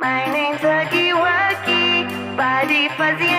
My name's Huggy Wuggy, body fuzzy